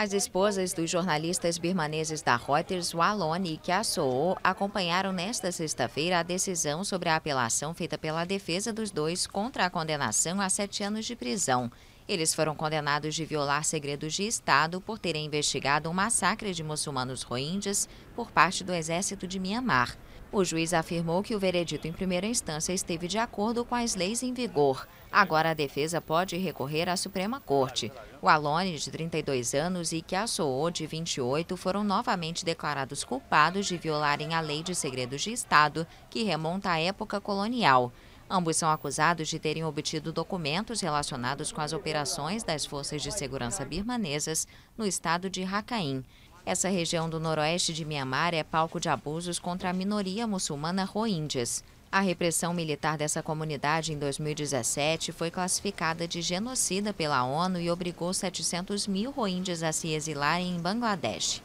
As esposas dos jornalistas birmaneses da Reuters, Walone e Kiasoo, acompanharam nesta sexta-feira a decisão sobre a apelação feita pela defesa dos dois contra a condenação a sete anos de prisão. Eles foram condenados de violar segredos de Estado por terem investigado um massacre de muçulmanos rohingyas por parte do exército de Myanmar. O juiz afirmou que o veredito em primeira instância esteve de acordo com as leis em vigor. Agora a defesa pode recorrer à Suprema Corte. O Alone, de 32 anos, e Kiasoo, de 28, foram novamente declarados culpados de violarem a Lei de Segredos de Estado, que remonta à época colonial. Ambos são acusados de terem obtido documentos relacionados com as operações das forças de segurança birmanesas no estado de Rakhine. Essa região do noroeste de Mianmar é palco de abusos contra a minoria muçulmana rohingyas. A repressão militar dessa comunidade em 2017 foi classificada de genocida pela ONU e obrigou 700 mil rohingyas a se exilarem em Bangladesh.